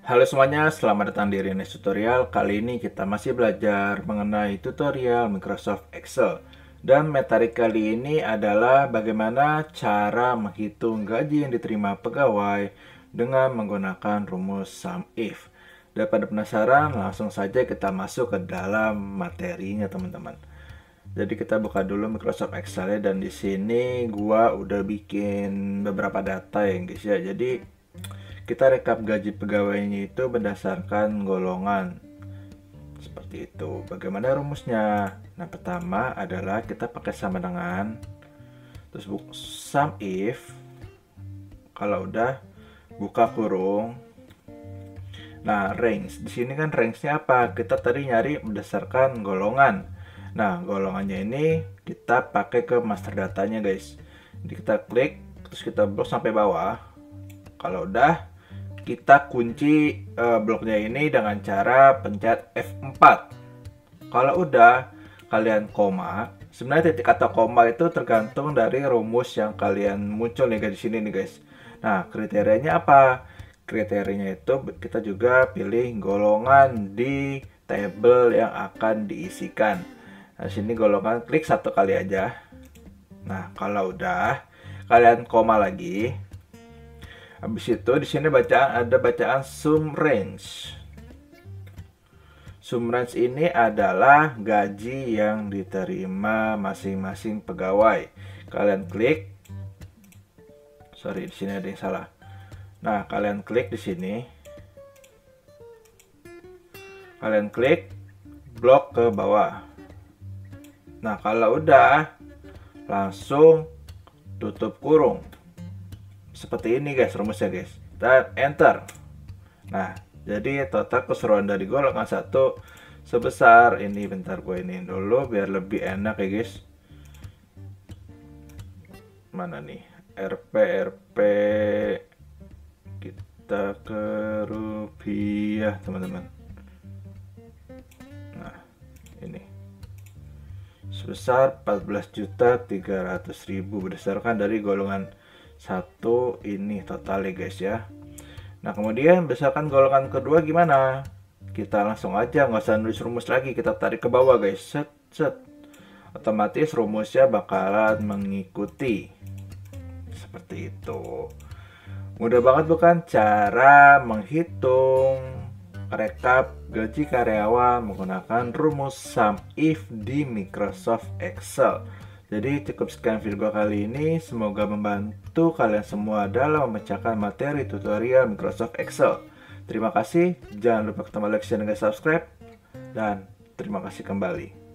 Halo semuanya, selamat datang di Rines Tutorial. Kali ini kita masih belajar mengenai tutorial Microsoft Excel. Dan materi kali ini adalah bagaimana cara menghitung gaji yang diterima pegawai dengan menggunakan rumus sum if. Daripada penasaran, langsung saja kita masuk ke dalam materinya teman-teman. Jadi kita buka dulu Microsoft Excel ya dan di sini gua udah bikin beberapa data ya guys ya. Jadi kita rekap gaji pegawainya itu berdasarkan golongan. Seperti itu. Bagaimana rumusnya? Nah pertama adalah kita pakai sama dengan terus sum if kalau udah buka kurung. Nah range. Di sini kan range-nya apa? Kita tadi nyari berdasarkan golongan. Nah golongannya ini kita pakai ke master datanya guys. Jadi kita klik terus kita blok sampai bawah. Kalau udah kita kunci uh, bloknya ini dengan cara pencet F4 kalau udah kalian koma sebenarnya titik atau koma itu tergantung dari rumus yang kalian muncul nih guys di sini nih guys. Nah kriterianya apa? Kriterianya itu kita juga pilih golongan di tabel yang akan diisikan. Nah sini golongan klik satu kali aja. Nah kalau udah kalian koma lagi Habis itu di sini bacaan ada bacaan sum range. Sum range ini adalah gaji yang diterima masing-masing pegawai. Kalian klik. Sorry, di sini ada yang salah. Nah, kalian klik di sini. Kalian klik blok ke bawah. Nah, kalau udah langsung tutup kurung seperti ini guys rumusnya guys. Dan enter. Nah jadi total keseruan dari golongan satu sebesar ini. Bentar gue ini dulu biar lebih enak ya guys. Mana nih? RP RP kita ke rupiah teman-teman. Nah ini. Sebesar 14.300.000 berdasarkan dari golongan satu ini total ya guys ya. Nah kemudian berdasarkan golongan kedua gimana? Kita langsung aja nggak usah nulis rumus lagi kita tarik ke bawah guys. Set set. Otomatis rumusnya bakalan mengikuti. Seperti itu. Mudah banget bukan? Cara menghitung rekap gaji karyawan menggunakan rumus sum if di Microsoft Excel jadi cukup sekian video kali ini, semoga membantu kalian semua dalam memecahkan materi tutorial Microsoft Excel. Terima kasih, jangan lupa ketemu like, share, dan subscribe, dan terima kasih kembali.